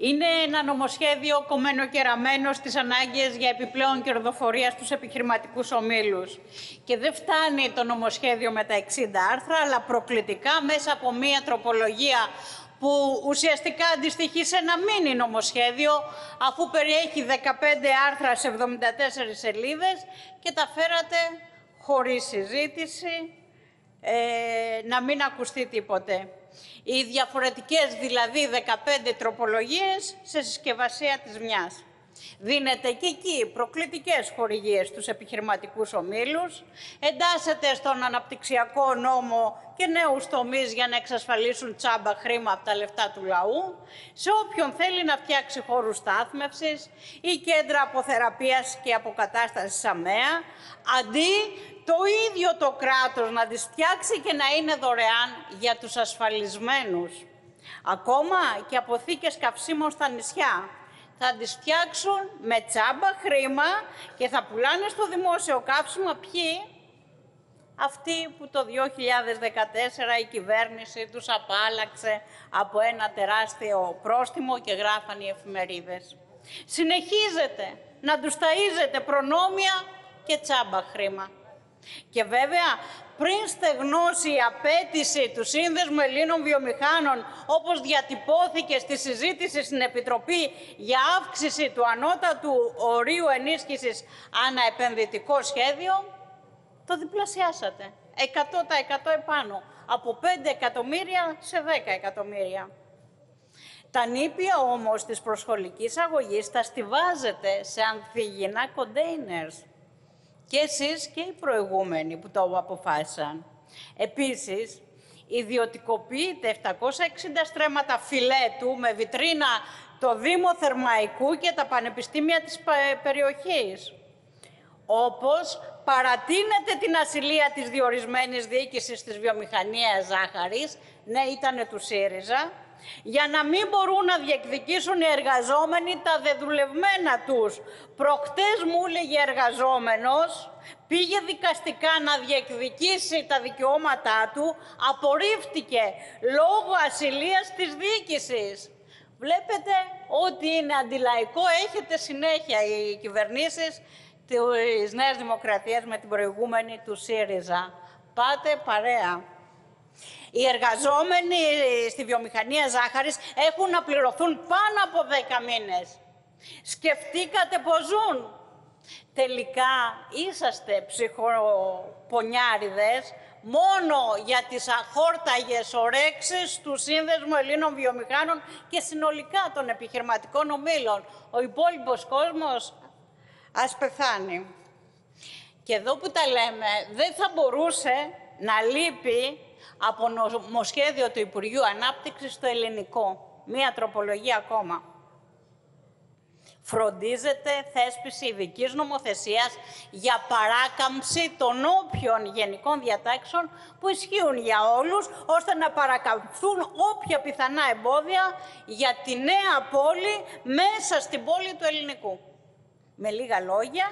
Είναι ένα νομοσχέδιο κομμένο και ραμμένο στις ανάγκες για επιπλέον κερδοφορία στους επιχειρηματικούς ομίλους. Και δεν φτάνει το νομοσχέδιο με τα 60 άρθρα, αλλά προκλητικά μέσα από μία τροπολογία που ουσιαστικά αντιστοιχεί σε ένα μίνι νομοσχέδιο, αφού περιέχει 15 άρθρα σε 74 σελίδες και τα φέρατε χωρίς συζήτηση, ε, να μην ακουστεί τίποτε. Οι διαφορετικές δηλαδή 15 τροπολογίες σε συσκευασία της μιας. Δίνεται και εκεί προκλητικές χορηγίες στους επιχειρηματικούς ομίλους, εντάσσεται στον αναπτυξιακό νόμο και νέους τομείς για να εξασφαλίσουν τσάμπα χρήμα από τα λεφτά του λαού, σε όποιον θέλει να φτιάξει χώρους στάθμευσης ή κέντρα αποθεραπείας και αποκατάστασης αμαία, αντί το ίδιο το κράτος να τις φτιάξει και να είναι δωρεάν για τους ασφαλισμένους. Ακόμα και αποθήκες καυσίμων στα νησιά θα τις φτιάξουν με τσάμπα χρήμα και θα πουλάνε στο δημόσιο καύσιμο ποιοι; Αυτοί που το 2014 η κυβέρνηση τους απάλαξε από ένα τεράστιο πρόστιμο και γράφαν οι εφημερίδες. Συνεχίζετε να τους ταΐζετε προνόμια και τσάμπα χρήμα. Και βέβαια, πριν στεγνώσει η απέτηση του Σύνδεσμου Ελλήνων Βιομηχάνων, όπως διατυπώθηκε στη συζήτηση στην Επιτροπή για αύξηση του ανώτατου ορίου ενίσχυσης αναεπενδυτικό σχέδιο, το διπλασιάσατε. 100% επάνω. Από 5 εκατομμύρια σε 10 εκατομμύρια. Τα νήπια όμως της προσχολικής αγωγής τα στηβάζετε σε ανθυγινά containers και εσείς και οι προηγούμενοι που το αποφάσισαν. Επίσης, ιδιωτικοποιείται 760 στρέμματα φιλέτου με βιτρίνα το Δήμο Θερμαϊκού και τα πανεπιστήμια της περιοχής. Όπως παρατείνεται την ασυλία της διορισμένης διοίκησης της βιομηχανίας ζάχαρης, ναι ήταν του ΣΥΡΙΖΑ, για να μην μπορούν να διεκδικήσουν οι εργαζόμενοι τα δεδουλευμένα τους. Προχτές μου έλεγε εργαζόμενος, πήγε δικαστικά να διεκδικήσει τα δικαιώματά του, απορρίφθηκε λόγω ασυλίας της διοίκησης. Βλέπετε ότι είναι αντιλαϊκό, έχετε συνέχεια οι κυβερνήσεις της Νέας Δημοκρατίας με την προηγούμενη του ΣΥΡΙΖΑ. Πάτε παρέα. Οι εργαζόμενοι στη βιομηχανία ζάχαρης έχουν να πληρωθούν πάνω από 10 μήνες. Σκεφτήκατε πως ζουν. Τελικά είσαστε ψυχοπονιάριδες μόνο για τις αχόρταγες ορέξεις του Σύνδεσμου Ελλήνων Βιομηχάνων και συνολικά των επιχειρηματικών ομίλων. Ο υπόλοιπος κόσμος ας πεθάνει. Και εδώ που τα λέμε, δεν θα μπορούσε να λείπει από νομοσχέδιο του Υπουργείου Ανάπτυξης στο ελληνικό. Μία τροπολογία ακόμα. Φροντίζεται θέσπιση ειδικής νομοθεσίας για παράκαμψη των όποιων γενικών διατάξεων που ισχύουν για όλους, ώστε να παρακαμφθούν όποια πιθανά εμπόδια για τη νέα πόλη μέσα στην πόλη του ελληνικού. Με λίγα λόγια,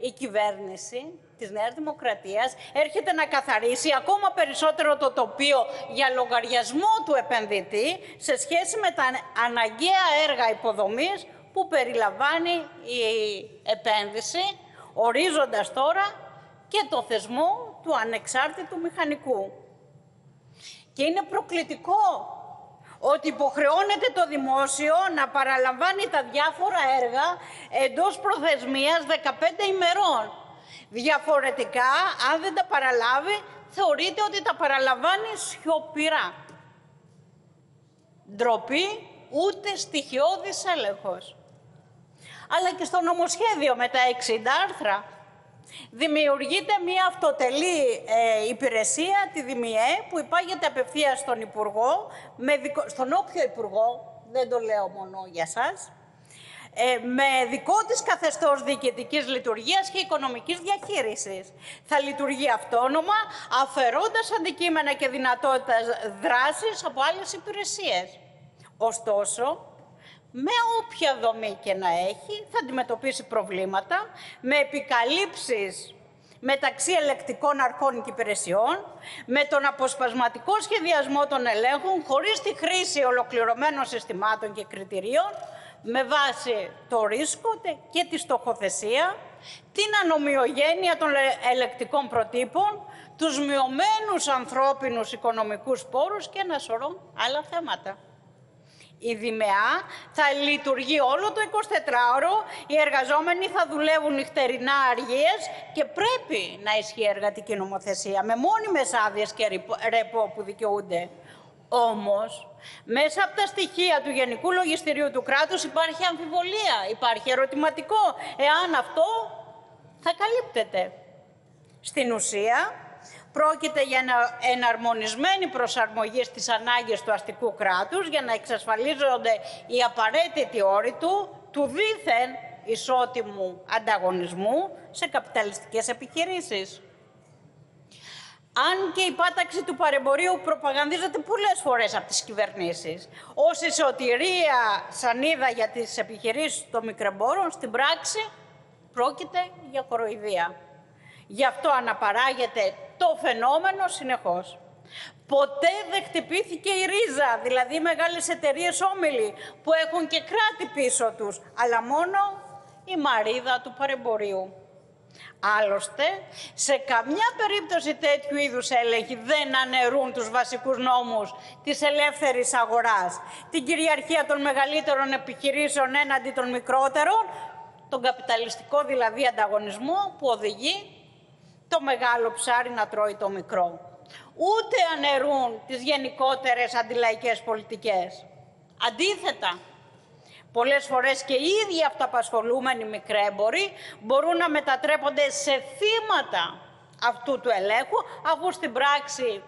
η κυβέρνηση της Νέας Δημοκρατίας έρχεται να καθαρίσει ακόμα περισσότερο το τοπίο για λογαριασμό του επενδυτή σε σχέση με τα αναγκαία έργα υποδομής που περιλαμβάνει η επένδυση, ορίζοντας τώρα και το θεσμό του ανεξάρτητου μηχανικού. Και είναι προκλητικό ότι υποχρεώνεται το δημόσιο να παραλαμβάνει τα διάφορα έργα εντός προθεσμίας 15 ημερών. Διαφορετικά, αν δεν τα παραλάβει, θεωρείται ότι τα παραλαμβάνει σιωπηρά. Ντροπή, ούτε στοιχειώδης έλεγχος. Αλλά και στο νομοσχέδιο με τα 60 άρθρα δημιουργείται μια αυτοτελή ε, υπηρεσία, τη ΔΜΕ, που υπάγεται απευθείας στον Υπουργό, με στον όποιο Υπουργό, δεν το λέω μόνο για σας, ε, με δικό της καθεστώς διοικητικής λειτουργίας και οικονομικής διαχείρισης. Θα λειτουργεί αυτόνομα, αφαιρώντας αντικείμενα και δυνατότητα δράσης από άλλες υπηρεσίες. Ωστόσο, με όποια δομή και να έχει, θα αντιμετωπίσει προβλήματα, με επικαλύψεις μεταξύ ελεκτικών αρχών και υπηρεσιών, με τον αποσπασματικό σχεδιασμό των ελέγχων, χωρίς τη χρήση ολοκληρωμένων συστημάτων και κριτηρίων, με βάση το ρίσκο και τη στοχοθεσία, την ανομοιογένεια των ελεκτικών προτύπων, τους μειωμένους ανθρώπινους οικονομικούς πόρους και ένα σωρό άλλα θέματα. Η ΔΙΜΕΑ θα λειτουργεί όλο το 24ωρο, οι εργαζόμενοι θα δουλεύουν νυχτερινά αργίες και πρέπει να ισχύει εργατική νομοθεσία με μόνιμες άδειες και ρεπό που δικαιούνται. Όμως, μέσα από τα στοιχεία του Γενικού Λογιστηρίου του κράτους υπάρχει αμφιβολία, υπάρχει ερωτηματικό, εάν αυτό θα καλύπτεται. Στην ουσία, Πρόκειται για εναρμονισμένη προσαρμογή στις ανάγκες του αστικού κράτους για να εξασφαλίζονται οι απαραίτητοι όροι του, του δίθεν ισότιμου ανταγωνισμού σε καπιταλιστικές επιχειρήσεις. Αν και η πάταξη του παρεμπορίου προπαγανδίζεται πολλές φορές από τις κυβερνήσεις ως ισοτηρία σανίδα για τις επιχειρήσεις των μικρεμπόρων, στην πράξη πρόκειται για κοροϊδία. Γι' αυτό αναπαράγεται το φαινόμενο συνεχώς. Ποτέ δεν χτυπήθηκε η ρίζα, δηλαδή οι μεγάλες εταιρείες όμιλοι που έχουν και κράτη πίσω τους, αλλά μόνο η μαρίδα του παρεμπορίου. Άλλωστε, σε καμιά περίπτωση τέτοιου είδους έλεγχοι δεν αναιρούν τους βασικούς νόμους της ελεύθερης αγοράς, την κυριαρχία των μεγαλύτερων επιχειρήσεων έναντι των μικρότερων, τον καπιταλιστικό δηλαδή ανταγωνισμό που οδηγεί το μεγάλο ψάρι να τρώει το μικρό. Ούτε αναιρούν τις γενικότερες αντιλαϊκές πολιτικές. Αντίθετα, πολλές φορές και οι ίδιοι αυταπασχολούμενοι μικρέμποροι μπορούν να μετατρέπονται σε θύματα αυτού του ελέγχου, αφού στην πράξη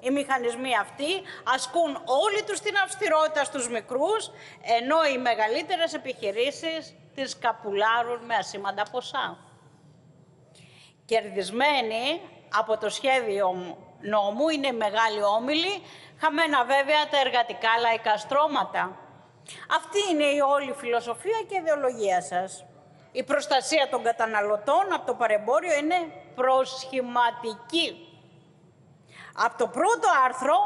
οι μηχανισμοί αυτοί ασκούν όλοι τους την αυστηρότητα στους μικρούς, ενώ οι μεγαλύτερες επιχειρήσεις τις καπουλάρουν με ασήμαντα ποσά κερδισμένοι από το σχέδιο νόμου είναι οι μεγάλοι όμιλοι, χαμένα βέβαια τα εργατικά λαϊκά στρώματα. Αυτή είναι η όλη φιλοσοφία και ιδεολογία σας. Η προστασία των καταναλωτών από το παρεμπόριο είναι προσχηματική. Από το πρώτο άρθρο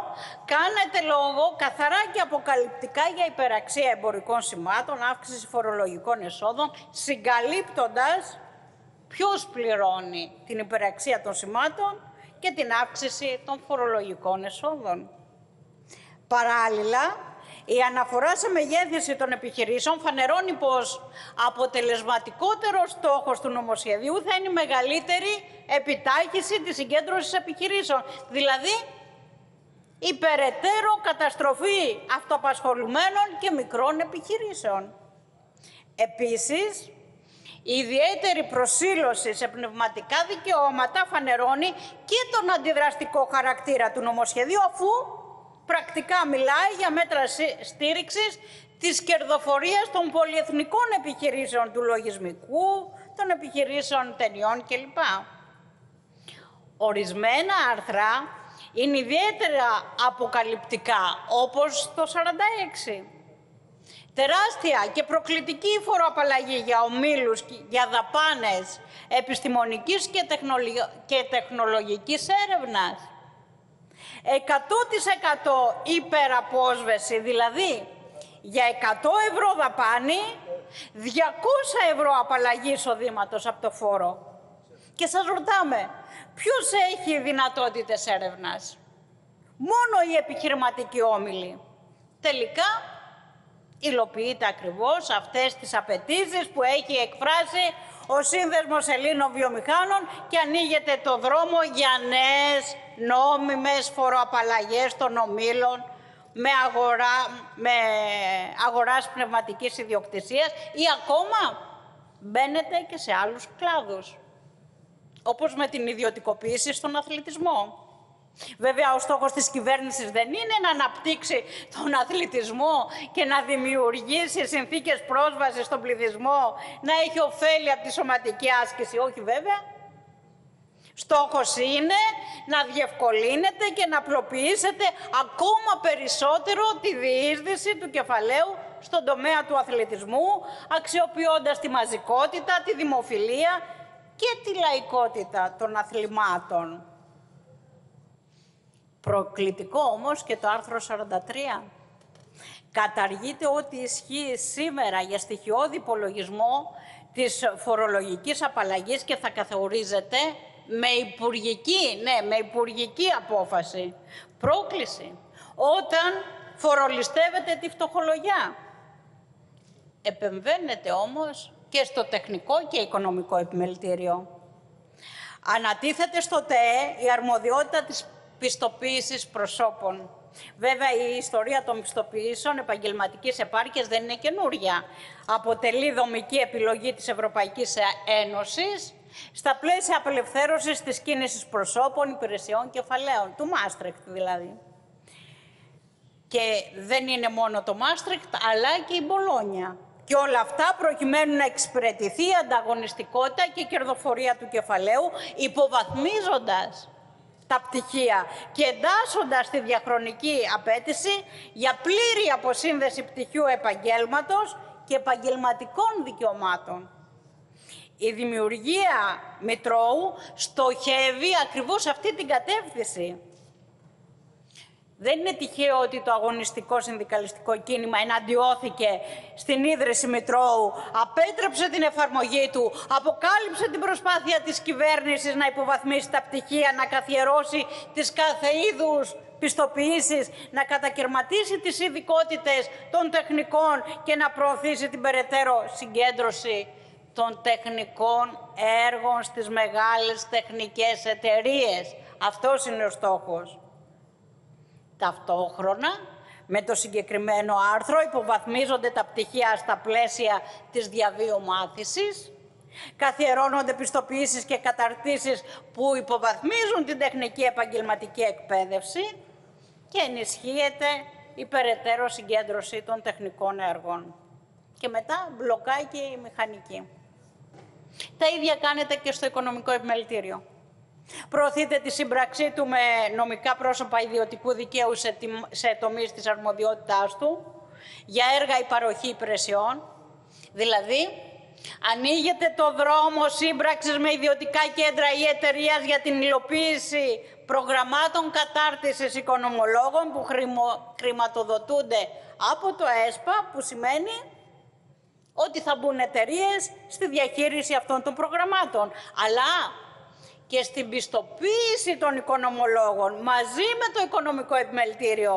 κάνετε λόγο καθαρά και αποκαλυπτικά για υπεραξία εμπορικών σημάτων, αύξηση φορολογικών εσόδων, συγκαλύπτοντας ποιος πληρώνει την υπεραξία των σημάτων και την αύξηση των φορολογικών εσόδων. Παράλληλα, η αναφορά σε μεγέθυνση των επιχειρήσεων φανερώνει πως αποτελεσματικότερος στόχος του νομοσχεδίου θα είναι η μεγαλύτερη επιτάχυση της συγκέντρωσης επιχειρήσεων. Δηλαδή, η περαιτέρω καταστροφή αυτοαπασχολουμένων και μικρών επιχειρήσεων. Επίσης, η ιδιαίτερη προσήλωση σε πνευματικά δικαιώματα φανερώνει και τον αντιδραστικό χαρακτήρα του νομοσχεδίου, αφού πρακτικά μιλάει για μέτρα στήριξης της κερδοφορίας των πολυεθνικών επιχειρήσεων του λογισμικού, των επιχειρήσεων ταινιών κλπ. Ορισμένα άρθρα είναι ιδιαίτερα αποκαλυπτικά, όπως το 46 Τεράστια και προκλητική φοροαπαλλαγή για ομίλους, για δαπάνες επιστημονικής και, και τεχνολογικής έρευνας. 100% υπεραπόσβεση, δηλαδή για 100 ευρώ δαπάνη, 200 ευρώ απαλλαγή εισοδήματος από το φόρο. Και σας ρωτάμε, ποιος έχει δυνατότητες έρευνας; Μόνο οι επιχειρηματικοί όμιλοι. Τελικά, υλοποιείται ακριβώς αυτές τις απαιτήσεις που έχει εκφράσει ο Σύνδεσμος Ελλήνων Βιομηχάνων και ανοίγεται το δρόμο για νέες νόμιμες φοροαπαλλαγές των ομίλων με, αγορά, με αγοράς πνευματικής ιδιοκτησίας ή ακόμα μπαίνετε και σε άλλους κλάδους, όπως με την ιδιωτικοποίηση στον αθλητισμό. Βέβαια, ο στόχος της κυβέρνησης δεν είναι να αναπτύξει τον αθλητισμό και να δημιουργήσει συνθήκες πρόσβασης στον πληθυσμό, να έχει ωφέλη από τη σωματική άσκηση. Όχι, βέβαια. Στόχος είναι να διευκολύνετε και να απλοποιήσετε ακόμα περισσότερο τη διείσδυση του κεφαλαίου στον τομέα του αθλητισμού, αξιοποιώντας τη μαζικότητα, τη δημοφιλία και τη λαϊκότητα των αθλημάτων. Προκλητικό όμως και το άρθρο 43. Καταργείται ό,τι ισχύει σήμερα για στοιχειώδη υπολογισμό της φορολογικής απαλλαγής και θα καθορίζεται με υπουργική, ναι, με υπουργική απόφαση. Πρόκληση. Όταν φορολιστεύεται τη φτωχολογιά. Επεμβαίνεται όμως και στο τεχνικό και οικονομικό επιμελητήριο. Ανατίθεται στο ΤΕΕ η αρμοδιότητα της πιστοποίησης προσώπων. Βέβαια, η ιστορία των πιστοποιήσεων επαγγελματικής επάρκειας δεν είναι καινούρια. Αποτελεί δομική επιλογή της Ευρωπαϊκής Ένωσης στα πλαίσια απελευθέρωσης της κίνησης προσώπων, υπηρεσιών, κεφαλαίων, του Μάστρεκτ δηλαδή. Και δεν είναι μόνο το Μάστρεκτ, αλλά και η Μπολόνια. Και όλα αυτά προκειμένου να εξυπηρετηθεί η ανταγωνιστικότητα και η κερδοφορία του κεφαλαίου, υποβαθμίζοντας τα πτυχία και εντάσσοντας τη διαχρονική απέτηση για πλήρη αποσύνδεση πτυχίου επαγγέλματος και επαγγελματικών δικαιωμάτων. Η δημιουργία Μητρώου στοχεύει ακριβώς αυτή την κατεύθυνση. Δεν είναι τυχαίο ότι το αγωνιστικό συνδικαλιστικό κίνημα εναντιώθηκε στην ίδρυση Μητρώου, απέτρεψε την εφαρμογή του, αποκάλυψε την προσπάθεια της κυβέρνησης να υποβαθμίσει τα πτυχία, να καθιερώσει τις κάθε είδους πιστοποιήσεις, να κατακαιρματίσει τις ειδικότητες των τεχνικών και να προωθήσει την περαιτέρω συγκέντρωση των τεχνικών έργων στις μεγάλες τεχνικές εταιρείες. Αυτός είναι ο στόχος. Ταυτόχρονα, με το συγκεκριμένο άρθρο υποβαθμίζονται τα πτυχία στα πλαίσια της διαβίου μάθησης, καθιερώνονται πιστοποιήσεις και καταρτήσεις που υποβαθμίζουν την τεχνική επαγγελματική εκπαίδευση και ενισχύεται η περαιτέρω συγκέντρωση των τεχνικών έργων. Και μετά μπλοκάει και η μηχανική. Τα ίδια κάνετε και στο οικονομικό επιμελητήριο. Προωθείται τη σύμπραξή του με νομικά πρόσωπα ιδιωτικού δικαίου σε, σε τομείς της αρμοδιότητάς του για έργα ή παροχή υπηρεσιών. Δηλαδή, ανοίγεται το δρόμο σύμπραξης με ιδιωτικά κέντρα ή εταιρεία για την υλοποίηση προγραμμάτων κατάρτισης οικονομολόγων που χρηματοδοτούνται από το ΕΣΠΑ, που σημαίνει ότι θα μπουν εταιρείες στη διαχείριση αυτών των προγραμμάτων. Αλλά και στην πιστοποίηση των οικονομολόγων μαζί με το οικονομικό επιμελητήριο.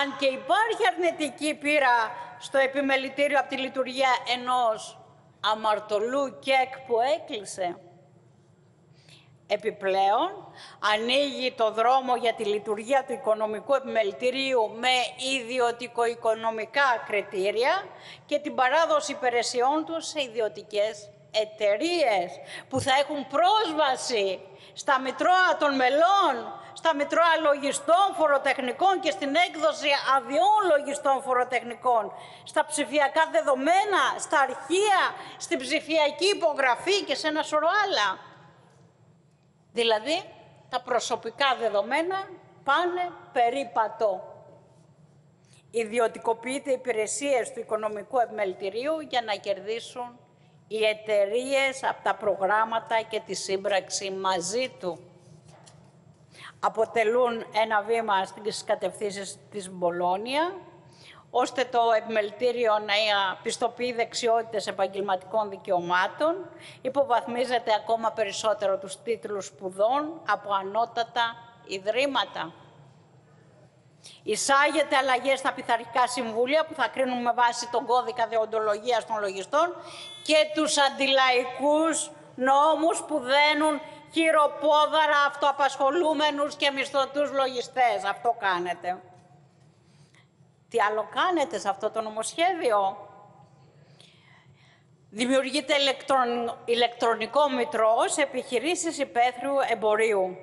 Αν και υπάρχει αρνητική πείρα στο επιμελητήριο από τη λειτουργία ενός αμαρτωλού κεκ που έκλεισε. Επιπλέον, ανοίγει το δρόμο για τη λειτουργία του οικονομικού επιμελητηρίου με ιδιωτικο-οικονομικά κριτήρια και την παράδοση υπηρεσιών του σε ιδιωτικές εταιρείες που θα έχουν πρόσβαση στα μητρώα των μελών, στα μητρώα λογιστών φοροτεχνικών και στην έκδοση αδειών λογιστών φοροτεχνικών, στα ψηφιακά δεδομένα, στα αρχεία, στην ψηφιακή υπογραφή και σε ένα σωρό άλλα. Δηλαδή, τα προσωπικά δεδομένα πάνε περίπατο. Ιδιωτικοποιείται υπηρεσίες του οικονομικού επιμελητηρίου για να κερδίσουν οι εταιρείες από τα προγράμματα και τη σύμπραξη μαζί του αποτελούν ένα βήμα στις κατευθύνσεις της Μπολόνια, ώστε το επιμελητήριο να πιστοποιεί δεξιότητες επαγγελματικών δικαιωμάτων, υποβαθμίζεται ακόμα περισσότερο τους τίτλους σπουδών από ανώτατα ιδρύματα. Εισάγεται αλλαγές στα πειθαρχικά συμβούλια που θα κρίνουν με βάση τον κώδικα δεοντολογίας των λογιστών και τους αντιλαϊκούς νόμους που δένουν χειροπόδαρα αυτοαπασχολούμενους και μισθωτούς λογιστές. Αυτό κάνετε. Τι άλλο κάνετε σε αυτό το νομοσχέδιο; Δημιουργείται ηλεκτρονικό μητρό σε επιχειρήσεις υπαίθριου εμπορίου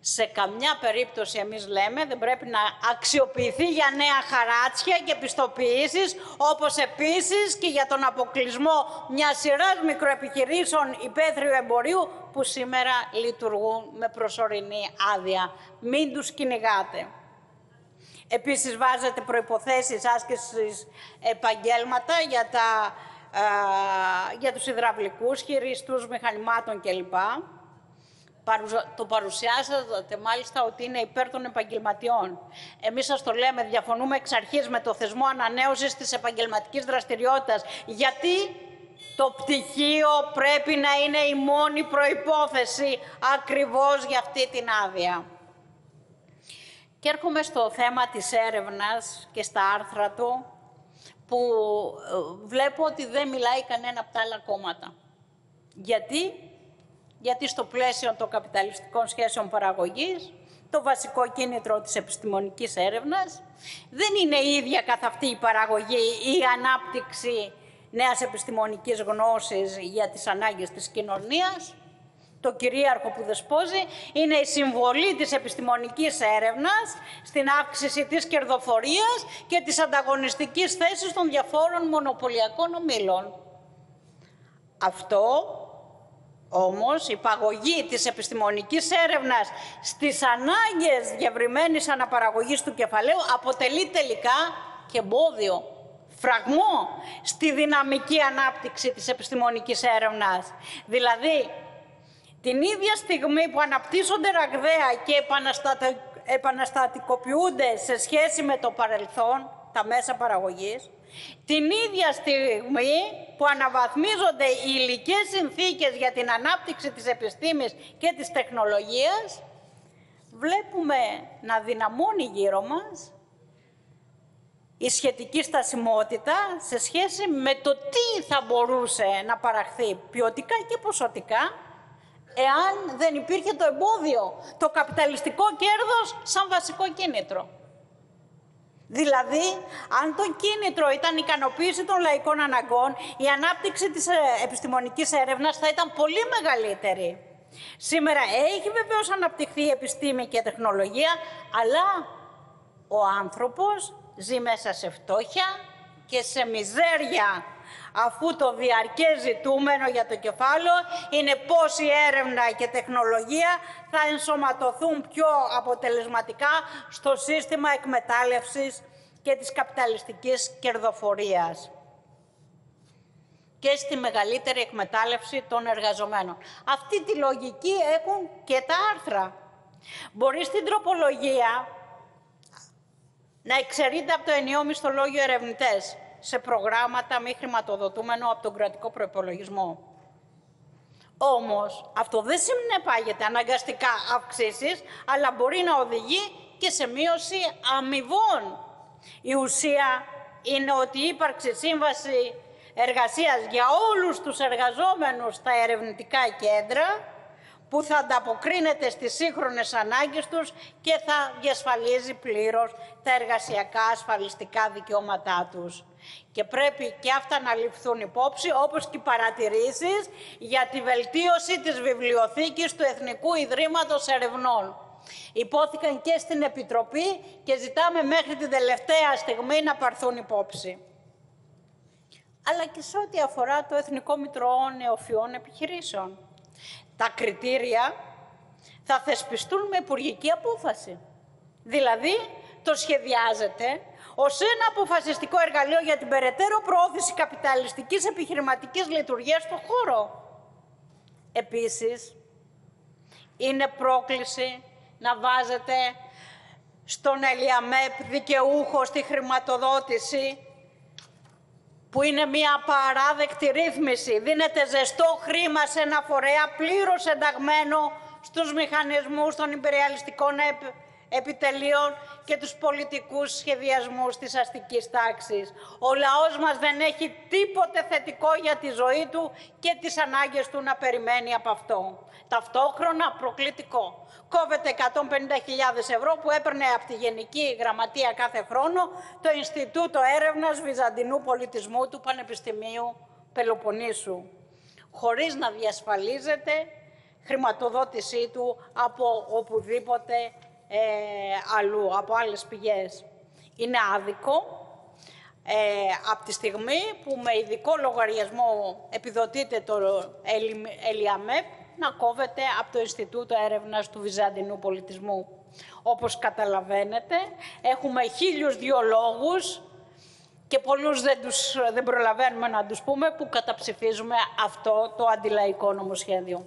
σε καμιά περίπτωση εμείς λέμε δεν πρέπει να αξιοποιηθεί για νέα χαράτσια και πιστοποιήσεις, όπως επίσης και για τον αποκλεισμό μιας σειράς μικροεπιχειρήσεων υπαίθριου εμπορίου που σήμερα λειτουργούν με προσωρινή άδεια. Μην τους κυνηγάτε. Επίσης βάζετε προϋποθέσεις άσκησης επαγγέλματα για τα για τους υδραυλικούς, χειριστούς μηχανημάτων κλπ. Το παρουσιάσατε μάλιστα ότι είναι υπέρ των επαγγελματιών. Εμείς σας το λέμε, διαφωνούμε εξ αρχής με το θεσμό ανανέωσης της επαγγελματικής δραστηριότητας. Γιατί το πτυχίο πρέπει να είναι η μόνη προϋπόθεση ακριβώς για αυτή την άδεια. Και έρχομαι στο θέμα της έρευνας και στα άρθρα του, που ε, βλέπω ότι δεν μιλάει κανένα από τα άλλα κόμματα. Γιατί; Γιατί στο πλαίσιο των καπιταλιστικών σχέσεων παραγωγής, το βασικό κίνητρο της επιστημονικής έρευνας δεν είναι η ίδια καθ' αυτή η παραγωγή ή η ανάπτυξη νέας επιστημονικής γνώσης για τις ανάγκες της κοινωνίας. Το κυρίαρχο που δεσπόζει είναι η συμβολή της επιστημονικής έρευνας στην αύξηση της κερδοφορίας και της ανταγωνιστικής θέσης των διαφόρων μονοπωλιακών ομίλων. Αυτό όμως η παγωγή της επιστημονικής έρευνας στις ανάγκες διευρυμένης αναπαραγωγής του κεφαλαίου αποτελεί τελικά και εμπόδιο φραγμό στη δυναμική ανάπτυξη της επιστημονικής έρευνας. Δηλαδή, την ίδια στιγμή που αναπτύσσονται ραγδαία και επαναστατικοποιούνται σε σχέση με το παρελθόν, τα μέσα παραγωγής, την ίδια στιγμή που αναβαθμίζονται οι υλικές συνθήκες για την ανάπτυξη της επιστήμης και της τεχνολογίας, βλέπουμε να δυναμώνει γύρω μας η σχετική στασιμότητα σε σχέση με το τι θα μπορούσε να παραχθεί ποιοτικά και ποσοτικά εάν δεν υπήρχε το εμπόδιο, το καπιταλιστικό κέρδος σαν βασικό κίνητρο. Δηλαδή, αν το κίνητρο ήταν η ικανοποίηση των λαϊκών αναγκών, η ανάπτυξη της ε, επιστημονικής έρευνας θα ήταν πολύ μεγαλύτερη. Σήμερα έχει βεβαίως αναπτυχθεί η επιστήμη και η τεχνολογία, αλλά ο άνθρωπος ζει μέσα σε φτώχεια και σε μιζέρια αφού το διαρκές ζητούμενο για το κεφάλαιο είναι πώς η έρευνα και τεχνολογία θα ενσωματωθούν πιο αποτελεσματικά στο σύστημα εκμετάλλευσης και της καπιταλιστικής κερδοφορίας και στη μεγαλύτερη εκμετάλλευση των εργαζομένων. Αυτή τη λογική έχουν και τα άρθρα. Μπορείς στην τροπολογία να εξαιρείται από το ενιαίο μισθολόγιο ερευνητές σε προγράμματα μη χρηματοδοτούμενο από τον κρατικό προπολογισμό. Όμως, αυτό δεν συνεπάγεται αναγκαστικά αυξήσεις, αλλά μπορεί να οδηγεί και σε μείωση αμοιβών. Η ουσία είναι ότι η ύπαρξη σύμβαση εργασίας για όλους τους εργαζόμενους στα ερευνητικά κέντρα που θα ανταποκρίνεται στις σύγχρονες ανάγκες τους και θα διασφαλίζει πλήρως τα εργασιακά ασφαλιστικά δικαιώματά τους. Και πρέπει και αυτά να ληφθούν υπόψη, όπως και οι παρατηρήσεις για τη βελτίωση της βιβλιοθήκης του Εθνικού Ιδρύματος Ερευνών. Υπόθηκαν και στην Επιτροπή και ζητάμε μέχρι την τελευταία στιγμή να παρθούν υπόψη. Αλλά και σε ό,τι αφορά το Εθνικό Μητρό Νεοφιών Επιχειρήσεων. Τα κριτήρια θα θεσπιστούν με υπουργική απόφαση. Δηλαδή, το σχεδιάζεται ως ένα αποφασιστικό εργαλείο για την περαιτέρω προώθηση καπιταλιστικής επιχειρηματικής λειτουργίας στον χώρο. Επίσης, είναι πρόκληση να βάζετε στον ΕΛΙΑΜΕΠ δικαιούχο στη χρηματοδότηση που είναι μια παράδεκτη ρύθμιση. Δίνεται ζεστό χρήμα σε ένα φορέα πλήρως ενταγμένο στους μηχανισμούς των υπεριαλιστικών επιτελείων και τους πολιτικούς σχεδιασμούς της αστικής τάξης. Ο λαός μας δεν έχει τίποτε θετικό για τη ζωή του και τις ανάγκες του να περιμένει από αυτό. Ταυτόχρονα προκλητικό. Κόβεται 150.000 ευρώ που έπαιρνε από τη Γενική Γραμματεία κάθε χρόνο το Ινστιτούτο Έρευνας Βυζαντινού Πολιτισμού του Πανεπιστημίου Πελοποννήσου, χωρίς να διασφαλίζεται χρηματοδότησή του από οπουδήποτε ε, αλλού, από άλλες πηγές. Είναι άδικο ε, από τη στιγμή που με ειδικό λογαριασμό επιδοτείται το ΕΛΙΑΜΕΠ να κόβεται από το Ινστιτούτο Έρευνας του Βυζαντινού Πολιτισμού. Όπως καταλαβαίνετε, έχουμε χίλιους δύο λόγους και πολλούς δεν, τους, δεν προλαβαίνουμε να τους πούμε που καταψηφίζουμε αυτό το αντιλαϊκό νομοσχέδιο.